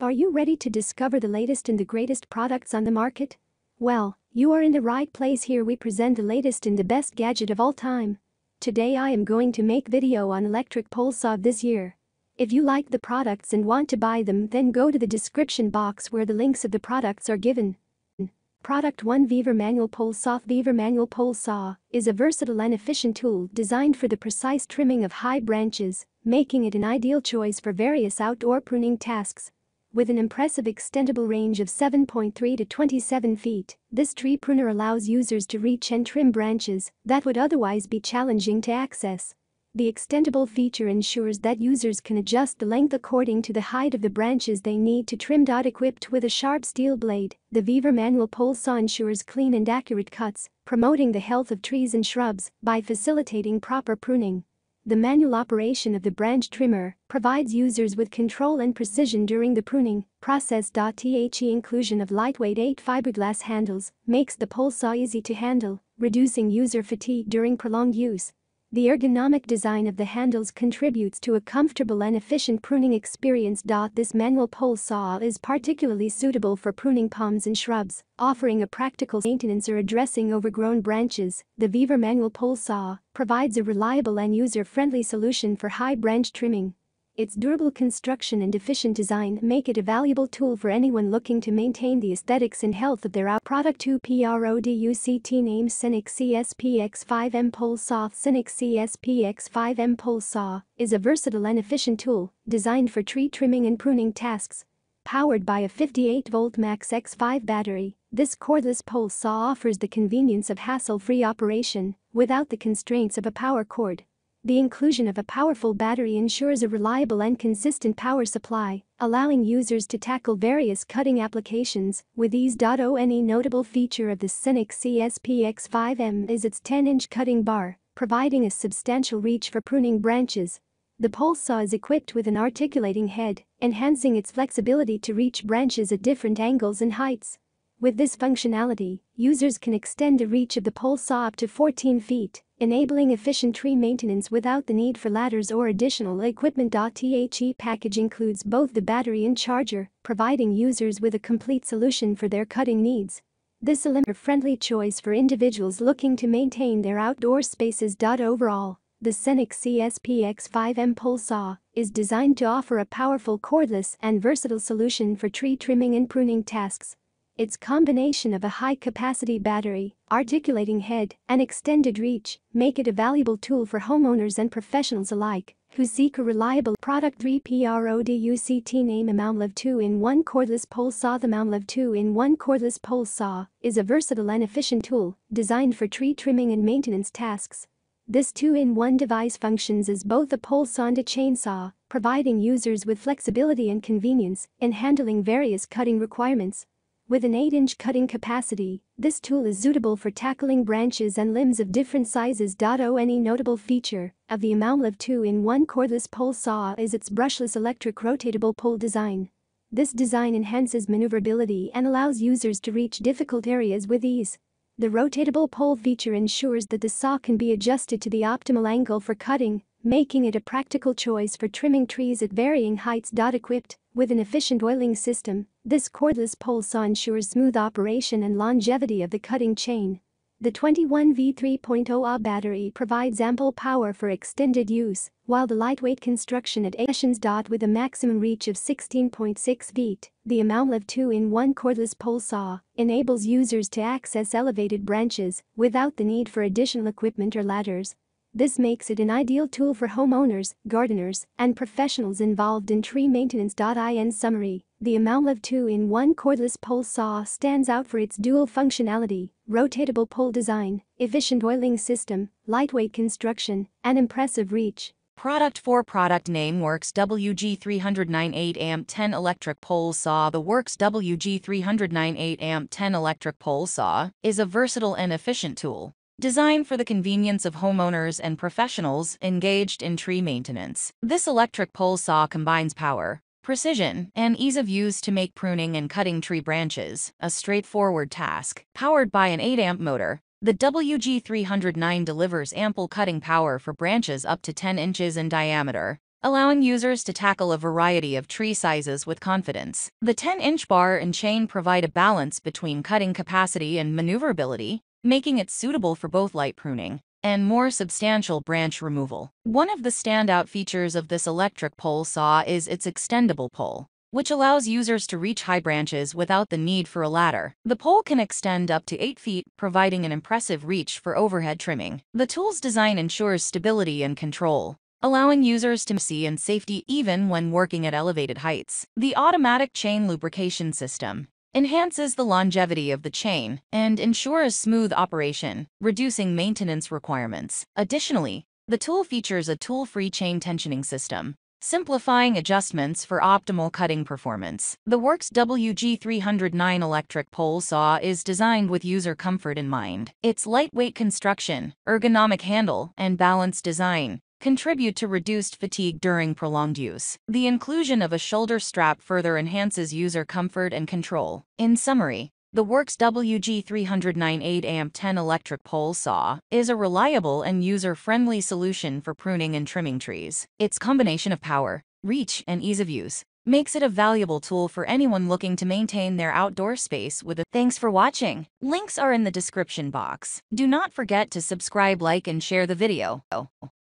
Are you ready to discover the latest and the greatest products on the market? Well, you are in the right place here we present the latest and the best gadget of all time. Today I am going to make video on electric pole saw this year. If you like the products and want to buy them then go to the description box where the links of the products are given. Product 1 Weaver Manual Pole Saw Weaver Manual Pole Saw is a versatile and efficient tool designed for the precise trimming of high branches, making it an ideal choice for various outdoor pruning tasks. With an impressive extendable range of 7.3 to 27 feet, this tree pruner allows users to reach and trim branches that would otherwise be challenging to access. The extendable feature ensures that users can adjust the length according to the height of the branches they need to trim. Equipped with a sharp steel blade, the Weaver manual pole saw ensures clean and accurate cuts, promoting the health of trees and shrubs by facilitating proper pruning. The manual operation of the branch trimmer provides users with control and precision during the pruning process. The inclusion of lightweight 8 fiberglass handles makes the pole saw easy to handle, reducing user fatigue during prolonged use. The ergonomic design of the handles contributes to a comfortable and efficient pruning experience. This manual pole saw is particularly suitable for pruning palms and shrubs, offering a practical maintenance or addressing overgrown branches. The Weaver manual pole saw provides a reliable and user-friendly solution for high branch trimming. Its durable construction and efficient design make it a valuable tool for anyone looking to maintain the aesthetics and health of their out product 2 PRODUCT name Senix CSPX5M Pole Saw Senix CSPX5M Pole Saw is a versatile and efficient tool designed for tree trimming and pruning tasks. Powered by a 58-volt Max X5 battery, this cordless pole saw offers the convenience of hassle-free operation without the constraints of a power cord. The inclusion of a powerful battery ensures a reliable and consistent power supply, allowing users to tackle various cutting applications with ease. One notable feature of the Senix CSPX5M is its 10-inch cutting bar, providing a substantial reach for pruning branches. The pole saw is equipped with an articulating head, enhancing its flexibility to reach branches at different angles and heights. With this functionality, users can extend the reach of the pole saw up to 14 feet, enabling efficient tree maintenance without the need for ladders or additional equipment. The package includes both the battery and charger, providing users with a complete solution for their cutting needs. This is a friendly choice for individuals looking to maintain their outdoor spaces. Overall, the Senix CSPX5M pole saw is designed to offer a powerful cordless and versatile solution for tree trimming and pruning tasks. Its combination of a high-capacity battery, articulating head, and extended reach make it a valuable tool for homeowners and professionals alike who seek a reliable product 3 PRODUCT name Amountlev 2-in-1 cordless pole saw The Amountlev 2-in-1 cordless pole saw is a versatile and efficient tool designed for tree trimming and maintenance tasks. This 2-in-1 device functions as both a pole saw and a chainsaw, providing users with flexibility and convenience in handling various cutting requirements. With an 8-inch cutting capacity, this tool is suitable for tackling branches and limbs of different sizes. Any notable feature of the Amountlev 2-in-1 cordless pole saw is its brushless electric rotatable pole design. This design enhances maneuverability and allows users to reach difficult areas with ease. The rotatable pole feature ensures that the saw can be adjusted to the optimal angle for cutting, making it a practical choice for trimming trees at varying heights. Equipped with an efficient oiling system, this cordless pole saw ensures smooth operation and longevity of the cutting chain. The 21V3.0 Ah battery provides ample power for extended use, while the lightweight construction at Asians. With a maximum reach of 16.6 feet, the Amountlev 2-in-1 cordless pole saw enables users to access elevated branches without the need for additional equipment or ladders. This makes it an ideal tool for homeowners, gardeners, and professionals involved in tree maintenance. In summary, the Amountlev 2-in-1 cordless pole saw stands out for its dual functionality, rotatable pole design, efficient oiling system, lightweight construction, and impressive reach. Product 4 Product name Worx WG309 8 amp 10 electric pole saw The Worx WG309 8 amp 10 electric pole saw is a versatile and efficient tool designed for the convenience of homeowners and professionals engaged in tree maintenance. This electric pole saw combines power, precision, and ease of use to make pruning and cutting tree branches a straightforward task. Powered by an 8-amp motor, the WG309 delivers ample cutting power for branches up to 10 inches in diameter, allowing users to tackle a variety of tree sizes with confidence. The 10-inch bar and chain provide a balance between cutting capacity and maneuverability, making it suitable for both light pruning and more substantial branch removal. One of the standout features of this electric pole saw is its extendable pole, which allows users to reach high branches without the need for a ladder. The pole can extend up to 8 feet, providing an impressive reach for overhead trimming. The tool's design ensures stability and control, allowing users to see and safety even when working at elevated heights. The automatic chain lubrication system enhances the longevity of the chain and ensures smooth operation, reducing maintenance requirements. Additionally, the tool features a tool-free chain tensioning system, simplifying adjustments for optimal cutting performance. The Worx WG309 electric pole saw is designed with user comfort in mind. Its lightweight construction, ergonomic handle, and balanced design contribute to reduced fatigue during prolonged use. The inclusion of a shoulder strap further enhances user comfort and control. In summary, the Worx WG309 8 10 electric pole saw is a reliable and user-friendly solution for pruning and trimming trees. Its combination of power, reach, and ease of use makes it a valuable tool for anyone looking to maintain their outdoor space with a Thanks for watching. Links are in the description box. Do not forget to subscribe, like, and share the video.